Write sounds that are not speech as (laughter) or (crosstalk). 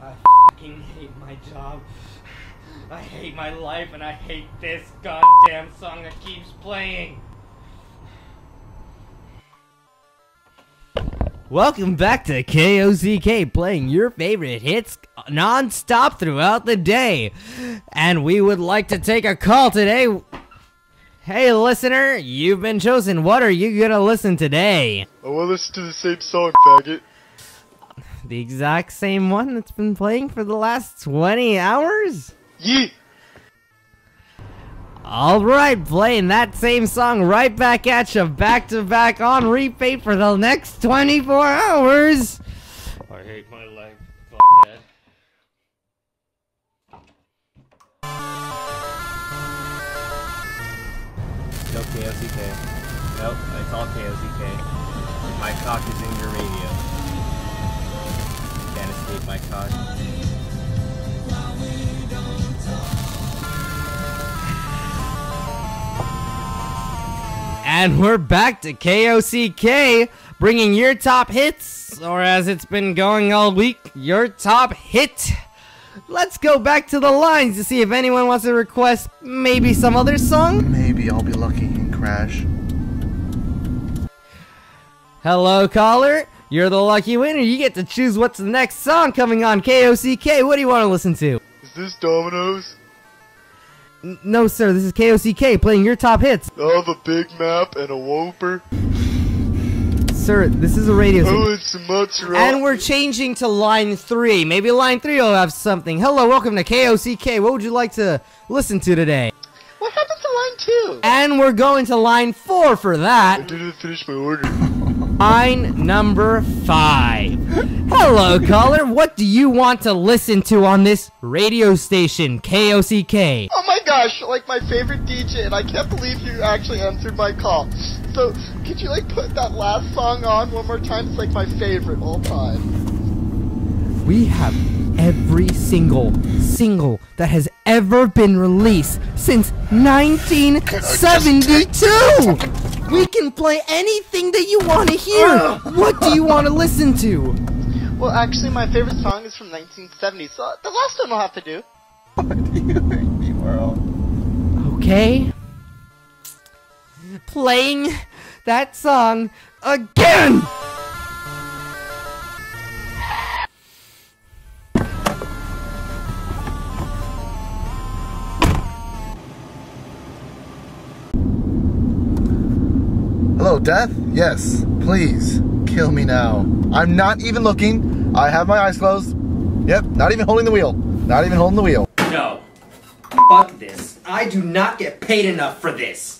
fucking hate my job. I hate my life and I hate this goddamn song that keeps playing. Welcome back to KOCK, playing your favorite hits non-stop throughout the day. And we would like to take a call today. Hey listener, you've been chosen. What are you gonna listen today? I want to listen to the same song, faggot. The exact same one that's been playing for the last 20 hours? Yeet! Alright, playing that same song right back at you, back to back on repeat for the next 24 hours. I hate my life, fuckhead. No KOCK. Nope, it's all KOCK. My cock is in your radio. Can't escape my cock. And we're back to KOCK, bringing your top hits, or as it's been going all week, your top hit. Let's go back to the lines to see if anyone wants to request maybe some other song. Maybe I'll be lucky and crash. Hello, caller. You're the lucky winner. You get to choose what's the next song coming on KOCK. What do you want to listen to? Is this Domino's? N- no, sir. This is KOCK playing your top hits. Oh, I have a Big Mac and a Whopper. Sir, this is a radio oh, station. Oh, it's some mozzarella. And we're changing to line three. Maybe line three will have something. Hello, welcome to KOCK. What would you like to listen to today? What happened to line two? And we're going to line four for that. I didn't finish my order. Line number five. Hello, caller. What do you want to listen to on this radio station, KOCK? Oh my gosh, like my favorite DJ, and I can't believe you actually answered my call. So, could you like put that last song on one more time? It's like my favorite all time. We have every single single that has ever been released since (laughs) 1972. We can play anything that you want to hear. Ah! What do you want to listen to? Well, actually, my favorite song is from 1970, so the last one will have to do. What do you think, Pearl? Okay. Playing that song again. Hello, Death? Yes, please, kill me now. I'm not even looking. I have my eyes closed. Yep, not even holding the wheel. Not even holding the wheel. No. Fuck this. I do not get paid enough for this.